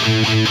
Thank